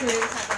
没有下